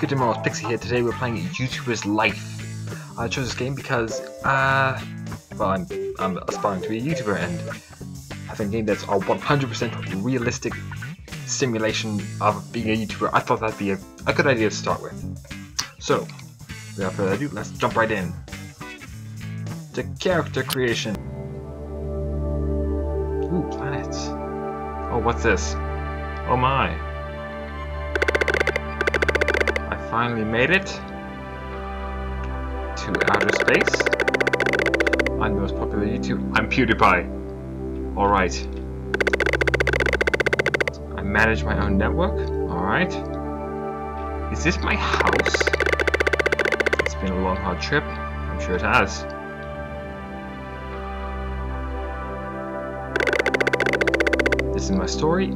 Good day, it's Pixie here. Today we're playing YouTuber's Life. I chose this game because, uh, well, I'm, I'm aspiring to be a YouTuber and having a game that's a 100% realistic simulation of being a YouTuber, I thought that'd be a, a good idea to start with. So, without further ado, let's jump right in. To character creation. Ooh, planets. Oh, what's this? Oh my. Finally made it to outer space. I'm the most popular YouTube. I'm PewDiePie. Alright. I manage my own network. Alright. Is this my house? It's been a long, hard trip. I'm sure it has. This is my story.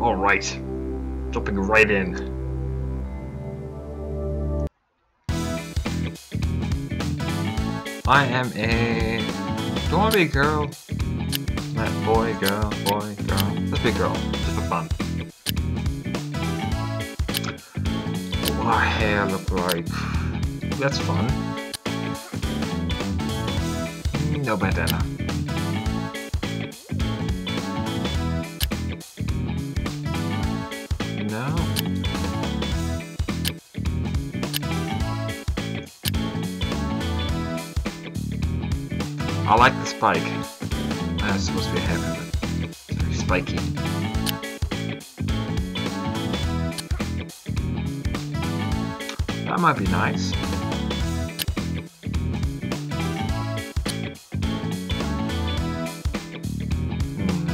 Alright. Jumping right in. I am a... Do girl? Let boy, girl, boy, girl. Let's be girl, just for fun. Oh, what our hair look like? That's fun. No bandana. I like the spike. That's supposed to be a very spiky. That might be nice. Hmm.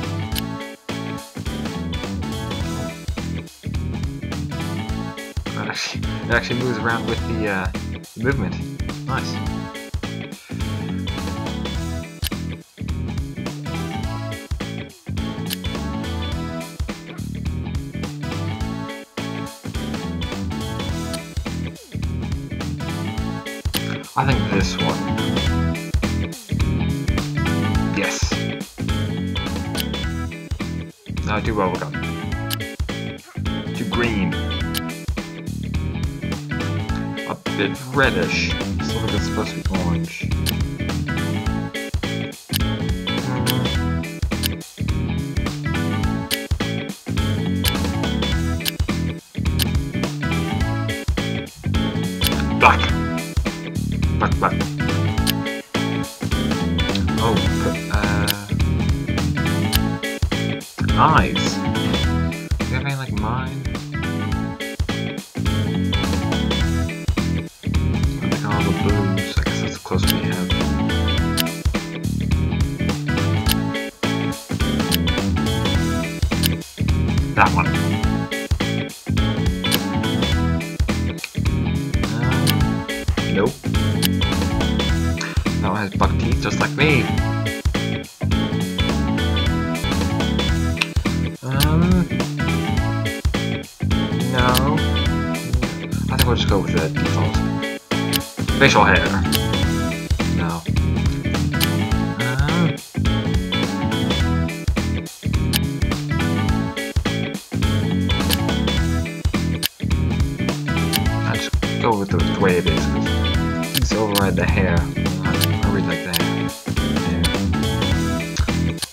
It actually, it actually moves around with the uh, movement. Nice. I think this one. Yes. No, too bubblegum. Too green. A bit reddish. Still like it's supposed to be orange. Oh, uh... Do you have any like mine? Like all the. I guess that's the closest we have. That one. Um, nope. One has buck teeth just like me. Um. No. I think we'll just go with the default. Facial hair. No. Um. I'll just go with the, the way it is. 'cause These override the hair. I like. Yeah.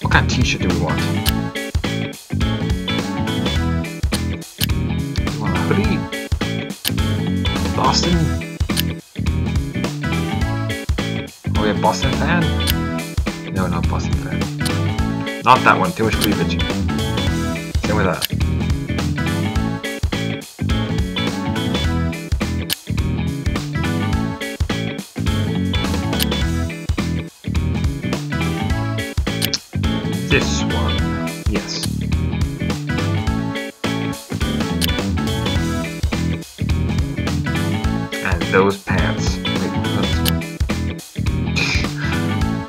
What kind of t-shirt do we want? Want hoodie? Boston? Are we a Boston fan? No, not Boston fan. Not that one, too much cleavage. Same with that. This one. Yes. And those pants. Wait, what's this one?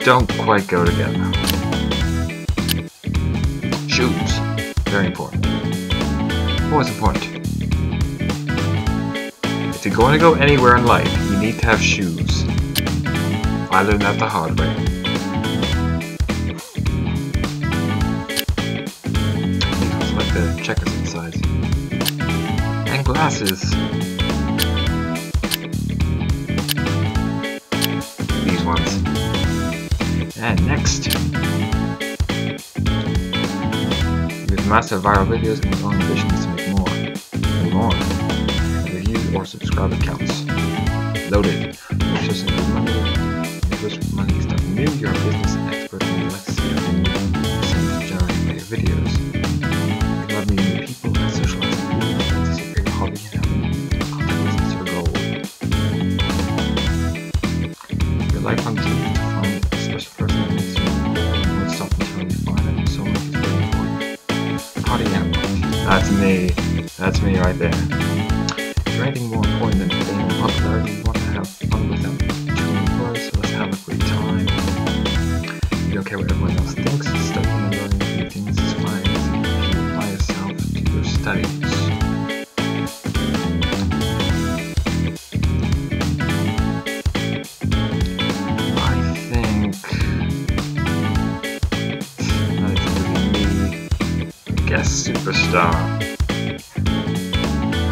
Don't quite go together. Shoes. Very important. Always important. If you're going to go anywhere in life, you need to have shoes. I learned that the hard way. glasses. These ones. And next. With massive viral videos and long ambitions to make more and more. reviews or subscribe accounts. Loaded. Resources money. Resources money. New your business Party. That's me. That's me right there. Is there anything more important than fame and popularity? You want to have fun without too words, so let's have a great time. You don't care what everyone else thinks. Studying and learning new things is fine apply yourself to your studies. Superstar.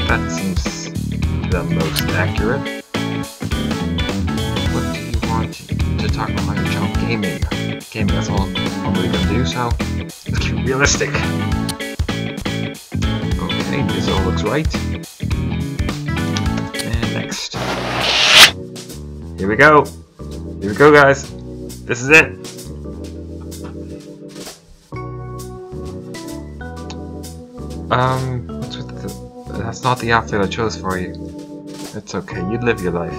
That seems the most accurate. What do you want to talk about your channel? Gaming. Gaming, that's all I'm really gonna do, so let's keep it realistic. Okay, this all looks right. And next. Here we go. Here we go, guys. This is it. Um, the, that's not the outfit I chose for you. It's okay, you live your life.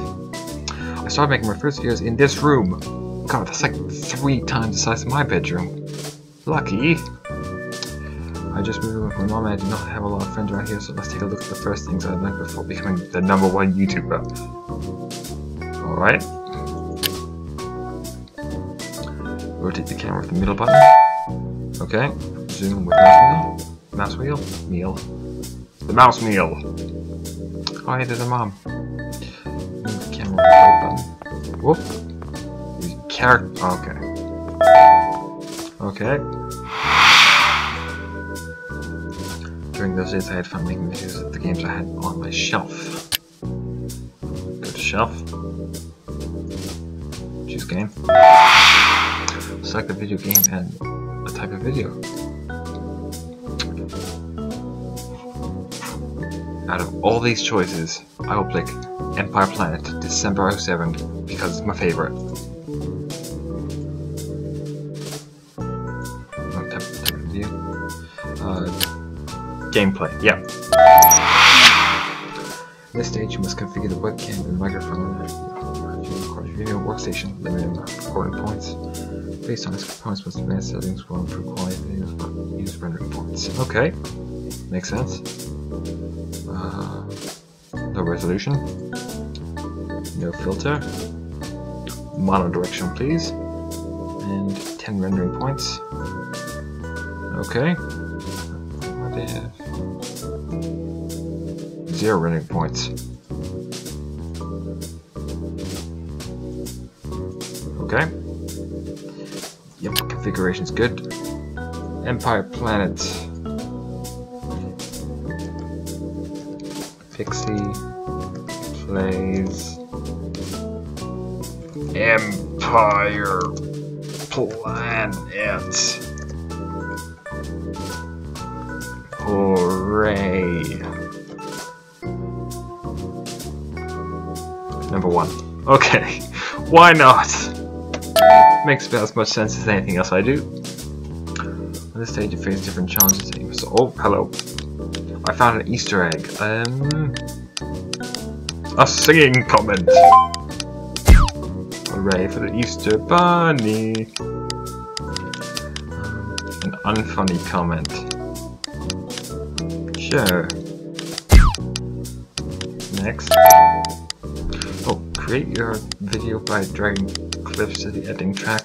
I started making my first videos in this room. God, that's like three times the size of my bedroom. Lucky. I just moved with my mom and I do not have a lot of friends around here, so let's take a look at the first things I learned before becoming the number one YouTuber. Alright. Rotate the camera with the middle button. Okay. Zoom with mouse wheel. Mouse wheel? Meal. The mouse meal. Oh, hey, there's a mom. Camera button. Whoop. Character. okay. Okay. During those days, I had fun making videos of the games I had on my shelf. Go to shelf. Choose game. Select a video game and a type of video. Out of all these choices, I will pick Empire Planet December 07 because it's my favorite. Uh, gameplay, yeah. At this stage, you must configure the webcam and microphone video workstation, limiting recording points. Based on its components, most advanced settings will improve quality of use rendering points. Okay, makes sense. Uh, low resolution, no filter, Mono direction, please, and 10 rendering points. Okay. What if... Zero rendering points. Okay. Yep, configuration's good. Empire Planet. Pixie plays Empire Planet. Hooray. Number one. Okay, why not? Makes about as much sense as anything else I do. On this stage you face different challenges Oh, hello. I found an easter egg. Um... A singing comment! Hooray for the Easter Bunny! Um, an unfunny comment. Sure. Next. Oh, create your video by dragging clips to the editing track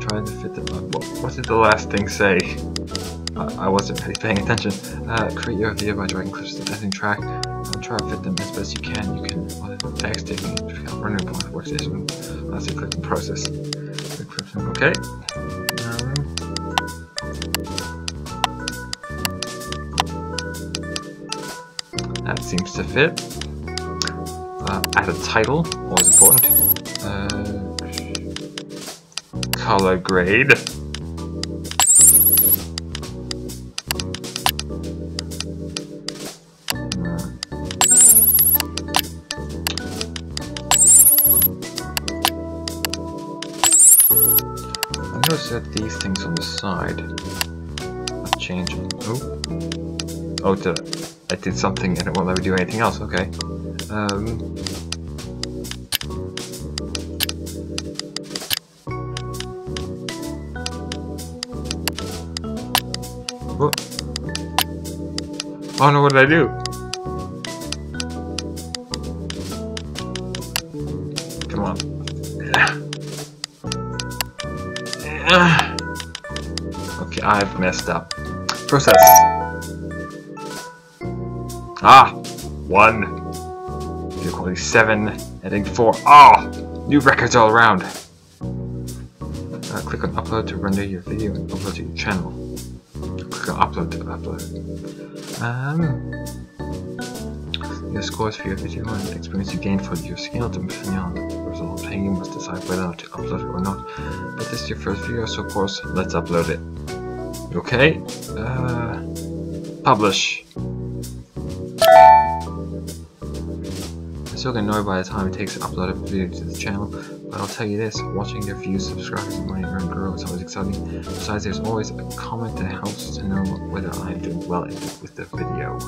trying to fit them up. What, what did the last thing say? Uh, I wasn't really paying attention. Uh, create your video by dragging clips to the editing track and try to fit them as best you can. You can well, the text taking running point workstation. That's a clipping process. Okay. Um, that seems to fit. Uh, add a title, always important. Uh, color grade. Things on the side are changing. Oh, oh, did I did something and it won't let me do anything else. Okay. Um. Oh no! What did I do? Come on. I've messed up. Process. Ah, one. Video quality seven. Editing four. Ah, new records all around. Uh, click on upload to render your video and upload to your channel. Click on upload to upload. Um, your scores for your video and the experience you gain for your skill depending on the result playing. You must decide whether to upload or not. But this is your first video, so of course, let's upload it. Okay. Uh, publish. I still get annoyed by the time it takes to upload a video to the channel, but I'll tell you this, watching their views, subscribers, and money earned grow is always exciting. Besides, there's always a comment that helps to know whether I'm doing well with the video.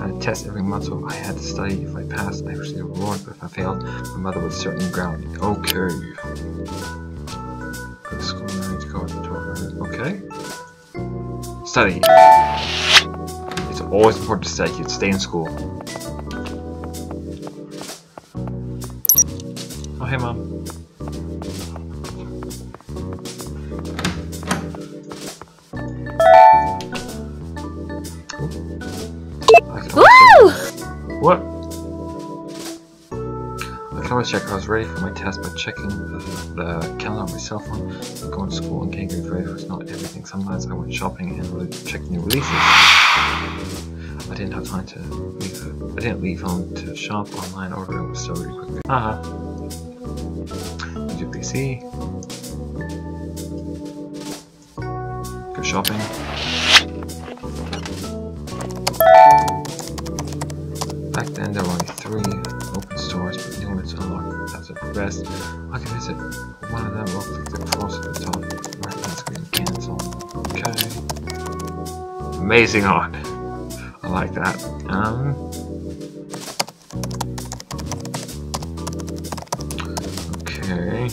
I had a test every month, so I had to study. If I passed, I received a reward, but if I failed, my mother would certainly ground me. Okay. School, I need to go to 12 Okay. Study. It's always important to study. You stay in school. Oh, hey, mom. I can always check- What? Always check I was ready for my test by checking the, the calendar on my cell phone. Going to school and getting grades ready was not everything. Sometimes I went shopping and would check new releases. I didn't have time to leave. I didn't leave home to shop online. Ordering was so really quickly. Haha. YouTube PC. Go shopping. Back then there were only three progressed. I can visit one of them or click the cross at the top right hand screen cancel. Okay. Amazing art. I like that. Um Okay.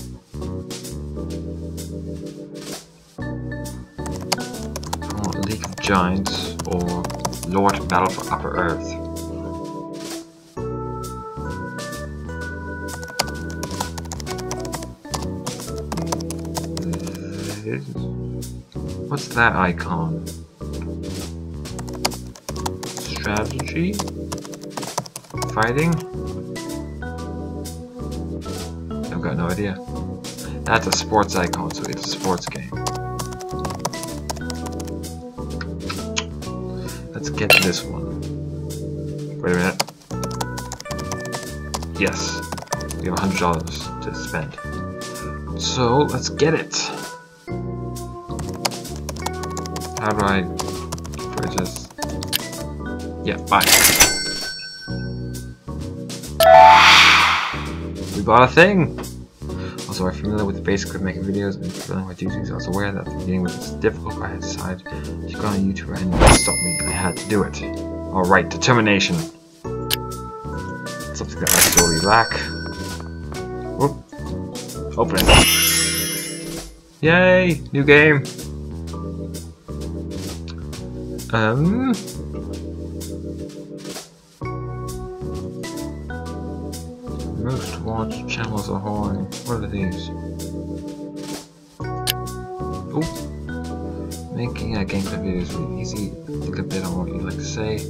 I want League of Giants or Lord Battle for Upper Earth. What's that icon? Strategy? Fighting? I've got no idea. That's a sports icon, so it's a sports game. Let's get this one. Wait a minute. Yes. We have hundred dollars to spend. So let's get it. How do I I just Yeah, bye. We bought a thing! Also, I'm familiar with the basics of making videos and fulfilling my duties. I was aware that the beginning was difficult, but I decided to go on a YouTuber and stop me. I had to do it. Alright, determination. Something that I sorely lack. Whoop. Open it. Yay! New game! Um... Most watched channels are ahoy. What are these? Oh! Making a video is really easy. Think a bit on what you like to say.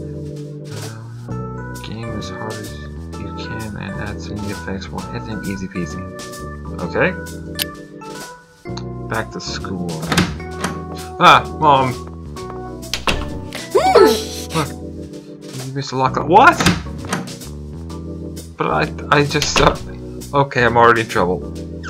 Um, game as hard as you can and add some effects while editing easy peasy. Okay. Back to school. Ah, mom! A lock. What? But I, I just, uh, Okay, I'm already in trouble.